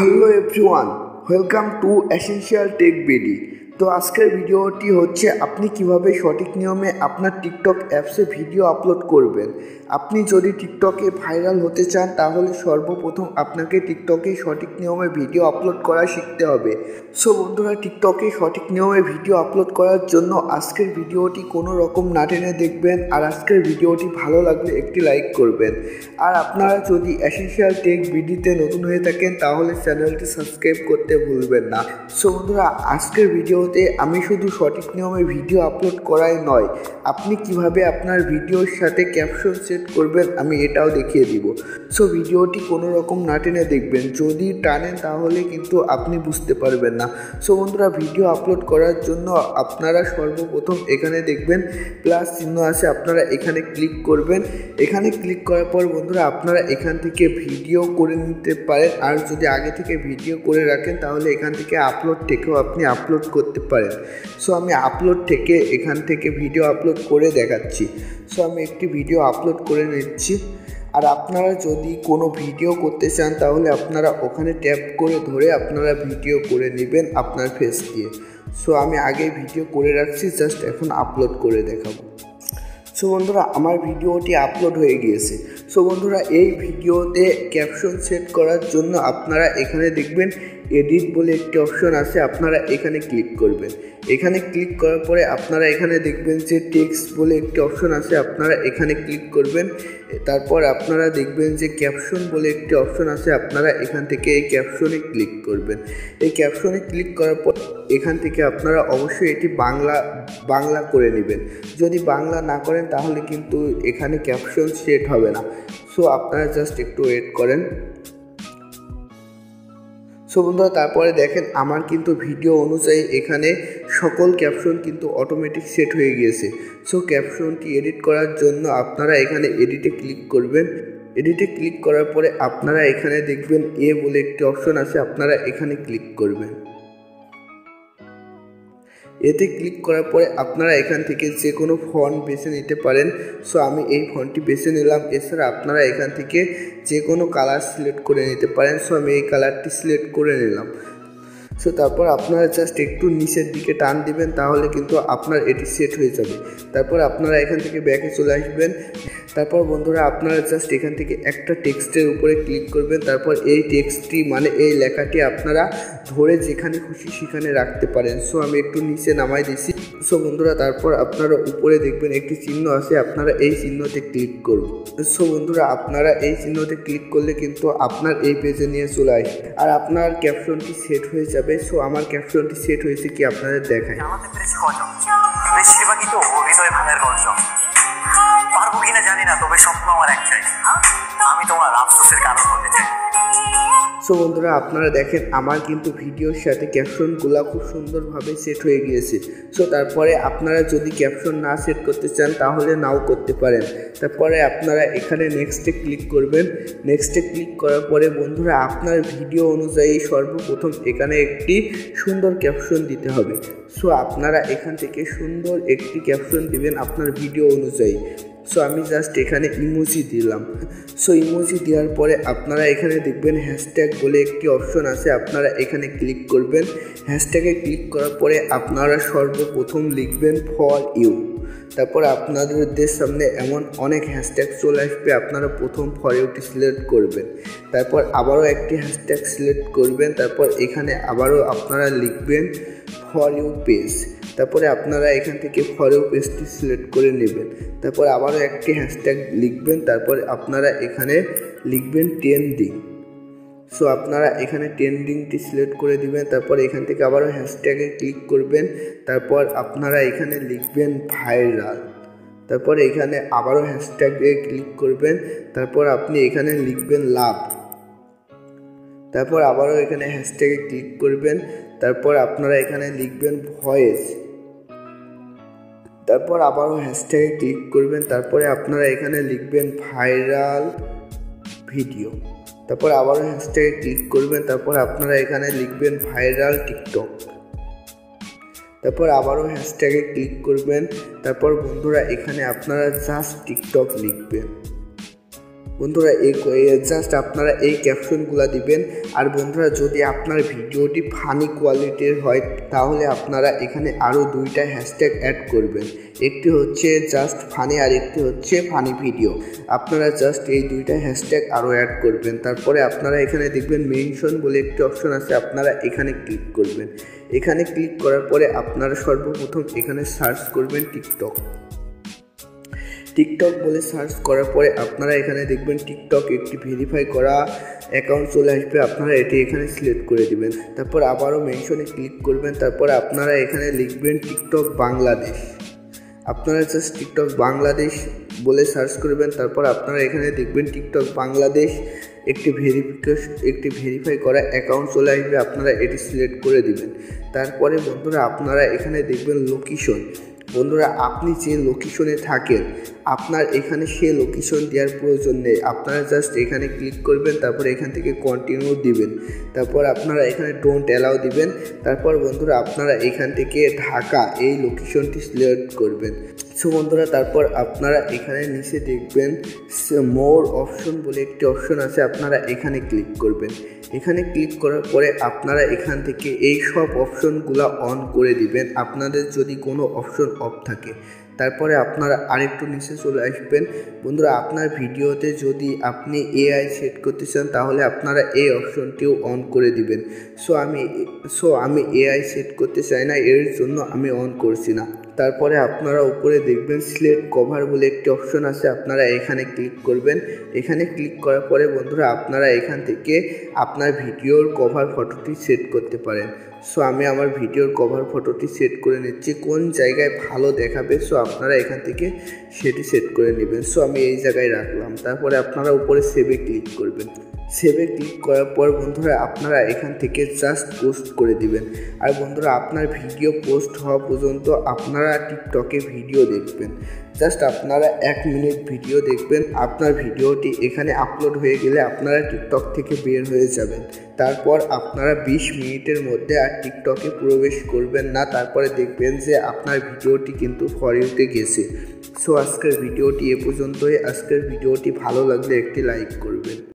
hello everyone welcome to essential tech BD তো আজকের ভিডিওটি হচ্ছে আপনি কীভাবে সঠিক নিয়মে আপনার টিকটক অ্যাপসে ভিডিও আপলোড করবেন। আপনি যদি টিকটকে ভাইরাল হতে চান, তাহলে সর্বপ্রথম আপনাকে টিকটকে সঠিক নিয়মে ভিডিও আপলোড করা শিখতে হবে। সো বন্ধুরা, টিকটকে সঠিক নিয়মে ভিডিও আপলোড করার জন্য আজকের ভিডিওটি কোনো রকম না টেনে দেখবেন আর আজকের ভিডিওটি ভালো লাগলে একটি লাইক করবেন। আর আপনারা যদি এসেনশিয়াল টেক বিডিতে নতুন হয়ে থাকেন, তাহলে চ্যানেলটি সাবস্ক্রাইব করতে ভুলবেন না। সো বন্ধুরা, আজকের ভিডিওতে আমি শুধু সঠিক নিয়মে ভিডিও আপলোড করাই নয়, আপনি কীভাবে আপনার ভিডিওর সাথে ক্যাপশন সেট করবেন আমি এটাও দেখিয়ে দিব। সো ভিডিওটি কোনো রকম না টেনে দেখবেন, যদি টানেন তাহলে কিন্তু আপনি বুঝতে পারবেন না। সো বন্ধুরা, ভিডিও আপলোড করার জন্য আপনারা সর্বপ্রথম এখানে দেখবেন প্লাস চিহ্ন আছে, আপনারা এখানে ক্লিক করবেন। এখানে ক্লিক করার পর বন্ধুরা, আপনারা এখান থেকে ভিডিও করে নিতে পারেন। আর যদি আগে থেকে ভিডিও করে রাখেন, তাহলে এখান থেকে আপলোড থেকেও আপনি আপলোড করতে পারেন সো আমি আপলোড থেকে, এখান থেকে ভিডিও আপলোড করে দেখাচ্ছি। সো আমি একটি ভিডিও আপলোড করে নিচ্ছি। আর আপনারা যদি কোনো ভিডিও করতে চান, তাহলে আপনারা ওখানে ট্যাপ করে ধরে আপনারা ভিডিও করে নেবেন আপনার ফেস দিয়ে। সো আমি আগে ভিডিও করে রাখছি জাস্ট এখন আপলোড করে দেখাবো। সো বন্ধুরা, আমার ভিডিওটি আপলোড হয়ে গিয়েছে। সো বন্ধুরা, এই ভিডিওতে ক্যাপশন সেট করার জন্য আপনারা এখানে দেখবেন এডিট বলে একটি অপশন আছে, আপনারা এখানে ক্লিক করবেন। এখানে ক্লিক করার পরে আপনারা এখানে দেখবেন যে টেক্সট বলে একটি অপশন আছে, আপনারা এখানে ক্লিক করবেন। তারপর আপনারা দেখবেন যে ক্যাপশন বলে একটি অপশন আছে, আপনারা এখান থেকে এই ক্যাপশনে ক্লিক করবেন। এই ক্যাপশনে ক্লিক করার পর এখান থেকে আপনারা অবশ্যই এটি বাংলা বাংলা করে নেবেন। যদি বাংলা না করেন, তাহলে কিন্তু এখানে ক্যাপশন সেট হবে না। সো আপনারা জাস্ট একটু ওয়েট করেন। সো বন্ধুরা, তারপরে দেখেন, আমার কিন্তু ভিডিও অনুযায়ী এখানে সকল ক্যাপশন কিন্তু অটোমেটিক সেট হয়ে গিয়েছে। সো ক্যাপশনটি এডিট করার জন্য আপনারা এখানে এডিটে ক্লিক করবেন। এডিটে ক্লিক করার পরে আপনারা এখানে দেখবেন এ বলে একটি অপশন আছে, আপনারা এখানে ক্লিক করবেন। এতে ক্লিক করার পরে আপনারা এখান থেকে যে কোনো ফন্ট বেছে নিতে পারেন। সো আমি এই ফন্টটি বেছে নিলাম। এছাড়া আপনারা এখান থেকে যে কোনো কালার সিলেক্ট করে নিতে পারেন। সো আমি এই কালারটি সিলেক্ট করে নিলাম। সো তারপর আপনারা জাস্ট একটু নিচের দিকে টান দিবেন, তাহলে কিন্তু আপনার এটি সেট হয়ে যাবে। তারপর আপনারা এখান থেকে ব্যাকে চলে আসবেন। তারপর বন্ধুরা আপনারা জাস্ট এখান থেকে একটা টেক্সটের উপরে ক্লিক করবেন, তারপর এই টেক্সটটি মানে এই লেখাটি আপনারা ধরে যেখানে খুশি সেখানে রাখতে পারেন। সো আমি একটু নিচে নামাই দিছি। সো বন্ধুরা, তারপর আপনারা উপরে দেখবেন একটি চিহ্ন আছে, আপনারা এই চিহ্নতে ক্লিক করুন। সো বন্ধুরা, আপনারা এই চিহ্নতে ক্লিক করলে কিন্তু আপনার এই পেজে নিয়ে চলে আসবে। আর আপনার ক্যাপশনটি সেট হয়ে যাবে। সো আমার ক্যাপশনটি সেট হয়েছে কি আপনাদের দেখায় বেশিরভাগই তো হৃদয় ভাঙার গল্প। জানি না, তবে স্বপ্ন আমার একটাই। আমি তোমার আফসোসের কারণ হতে চাই। সো বন্ধুরা, আপনারা দেখেন, আমার কিন্তু ভিডিওর সাথে ক্যাপশনগুলো খুব সুন্দরভাবে সেট হয়ে গিয়েছে। সো তারপরে আপনারা যদি ক্যাপশন না সেট করতে চান, তাহলে নাও করতে পারেন। তারপরে আপনারা এখানে নেক্সটে ক্লিক করবেন। নেক্সটে ক্লিক করার পরে, বন্ধুরা, আপনার ভিডিও অনুযায়ী সর্বপ্রথম এখানে একটি সুন্দর ক্যাপশন দিতে হবে। সো আপনারা এখান থেকে সুন্দর একটি ক্যাপশন দিবেন আপনার ভিডিও অনুযায়ী। সো আমি জাস্ট এখানে ইমোজি দিলাম। সো ইমোজি দেওয়ার পরে আপনারা এখানে দেখবেন হ্যাশট্যাগ বলে একটি অপশন আছে, আপনারা এখানে ক্লিক করবেন। হ্যাশট্যাগে ক্লিক করার পরে আপনারা সর্বপ্রথম লিখবেন ফর ইউ তারপর আপনাদের সামনে এমন অনেক হ্যাশট্যাগ চলে আসবে, আপনারা প্রথম ফর ইউটি সিলেক্ট করবেন। তারপর আবারও একটি হ্যাশট্যাগ সিলেক্ট করবেন, তারপর এখানে আবারও আপনারা লিখবেন ফর ইউ পেজ তারপরে আপনারা এখান থেকে ফরেও পেজটি সিলেক্ট করে নেবেন। তারপর আবারও একটি হ্যাশট্যাগ লিখবেন, তারপর আপনারা এখানে লিখবেন ট্রেন্ডিং সো আপনারা এখানে ট্রেন্ডিংটি সিলেক্ট করে দিবেন, তারপর এখান থেকে আবারও হ্যাশট্যাগে ক্লিক করবেন, তারপর আপনারা এখানে লিখবেন ভাইরাল তারপর এখানে আবারও হ্যাশট্যাগে ক্লিক করবেন, তারপর আপনি এখানে লিখবেন লাভ। তারপর আবারও এখানে হ্যাশট্যাগে ক্লিক করবেন, তারপর আপনারা এখানে লিখবেন ভয়েস তারপর আবারও হ্যাশট্যাগে ক্লিক করবেন, তারপরে আপনারা এখানে লিখবেন ভাইরাল ভিডিও তারপর আবারও হ্যাশট্যাগে ক্লিক করবেন, তারপর আপনারা এখানে লিখবেন ভাইরাল টিকটক তারপর আবারও হ্যাশট্যাগে ক্লিক করবেন, তারপর বন্ধুরা এখানে আপনারা জাস্ট টিকটক লিখবেন। বন্ধুরা, এই জাস্ট আপনারা এই ক্যাপশনগুলো দিবেন। আর বন্ধুরা, যদি আপনার ভিডিওটি ফানি কোয়ালিটির হয়, তাহলে আপনারা এখানে আরও দুইটা হ্যাশট্যাগ অ্যাড করবেন। একটি হচ্ছে জাস্ট ফানি আর একটি হচ্ছে ফানি ভিডিও আপনারা জাস্ট এই দুইটা হ্যাশট্যাগ আরও অ্যাড করবেন। তারপরে আপনারা এখানে দেখবেন মেনশন বলে একটি অপশন আছে, আপনারা এখানে ক্লিক করবেন। এখানে ক্লিক করার পরে আপনারা সর্বপ্রথম এখানে সার্চ করবেন টিকটক টিকটক বলে সার্চ করার পরে আপনারা এখানে দেখবেন টিকটক একটি ভেরিফাই করা অ্যাকাউন্ট চলে আসবে। আপনারা এটি এখানে সিলেক্ট করে দিবেন। তারপর আবারও মেনশনে ক্লিক করবেন। তারপর আপনারা এখানে লিখবেন টিকটক বাংলাদেশ। আপনারা জাস্ট টিকটক বাংলাদেশ বলে সার্চ করবেন। তারপর আপনারা এখানে দেখবেন টিকটক বাংলাদেশ একটি ভেরিফিকেশন একটি ভেরিফাই করা অ্যাকাউন্ট চলে আসবে। আপনারা এটি সিলেক্ট করে দিবেন। তারপরে বন্ধুরা, আপনারা এখানে দেখবেন লোকেশন বন্ধুরা, আপনি যে লোকেশনে থাকেন, আপনার এখানে সে লোকেশন দেওয়ার প্রয়োজন নেই। আপনারা জাস্ট এখানে ক্লিক করবেন, তারপর এখান থেকে কন্টিনিউ দিবেন। তারপর আপনারা এখানে ডোন্ট অ্যালাউ দিবেন। তারপর বন্ধুরা, আপনারা এখান থেকে ঢাকা এই লোকেশনটি সিলেক্ট করবেন। সো বন্ধুরা, তারপর আপনারা এখানে নিচে দেখবেন মোর অপশন বলে একটি অপশন আছে, আপনারা এখানে ক্লিক করবেন। এখানে ক্লিক করার পরে আপনারা এখান থেকে এই সব অপশনগুলো অন করে দিবেন। আপনাদের যদি কোনো অপশন অফ থাকে, তারপরে আপনারা আরেকটু নিচে চলে আসবেন। বন্ধুরা, আপনার ভিডিওতে যদি আপনি এআই সেট করতে চান, তাহলে আপনারা এই অপশনটিও অন করে দিবেন। সো আমি সো আমি এআই সেট করতে চাই না, এর জন্য আমি অন করছি না। তারপরে আপনারা উপরে দেখবেন স্লেট কভার বলে একটি অপশন আছে, আপনারা এখানে ক্লিক করবেন। এখানে ক্লিক করার পরে বন্ধুরা, আপনারা এখান থেকে আপনার ভিডিওর কভার ফটোটি সেট করতে পারেন। সো, আমি আমার ভিডিওর কভার ফটোটি সেট করে নিচ্ছি। কোন জায়গায় ভালো দেখাবে, সো, আপনারা এখান থেকে সেটি সেট করে নেবেন। সো, আমি এই জায়গায় রাখলাম। তারপরে আপনারা উপরে সেভে ক্লিক করবেন। সেভে ক্লিক করার পর বন্ধুরা আপনারা এখান থেকে জাস্ট পোস্ট করে দিবেন। আর বন্ধুরা আপনার ভিডিও পোস্ট হওয়া পর্যন্ত আপনারা টিকটকে ভিডিও দেখবেন। জাস্ট আপনারা এক মিনিট ভিডিও দেখবেন, আপনার ভিডিওটি এখানে আপলোড হয়ে গেলে আপনারা টিকটক থেকে বের হয়ে যাবেন। তারপর আপনারা বিশ মিনিটের মধ্যে আর টিকটকে প্রবেশ করবেন না, তারপরে দেখবেন যে আপনার ভিডিওটি কিন্তু ফরিউতে গেছে। সো আজকের ভিডিওটি এ পর্যন্তই। আজকের ভিডিওটি ভালো লাগলে একটি লাইক করবেন।